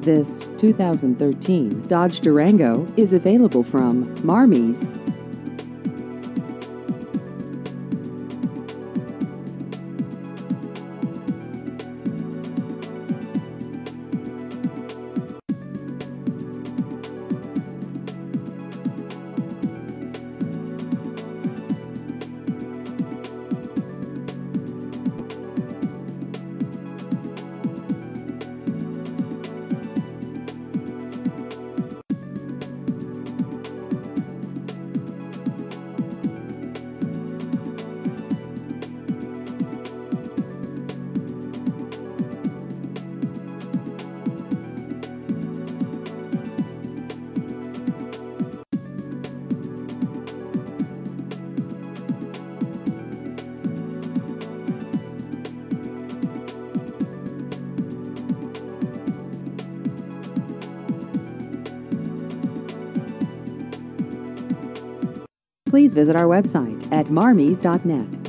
This 2013 Dodge Durango is available from Marmies. Please visit our website at marmies.net.